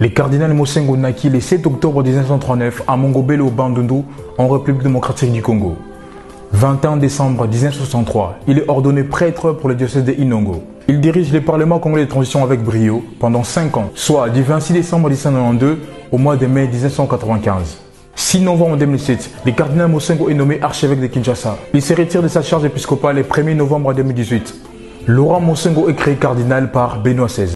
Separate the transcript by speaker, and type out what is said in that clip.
Speaker 1: Le cardinal Mosengo naquit le 7 octobre 1939 à Mongobelo, Bandundu, en République démocratique du Congo. 21 décembre 1963, il est ordonné prêtre pour le diocèse de Inongo. Il dirige le Parlement congolais de transition avec brio pendant 5 ans, soit du 26 décembre 1992 au mois de mai 1995. 6 novembre 2007, le cardinal Mosengo est nommé archevêque de Kinshasa. Il se retire de sa charge épiscopale le 1er novembre 2018. Laurent Mosengo est créé cardinal par Benoît XVI.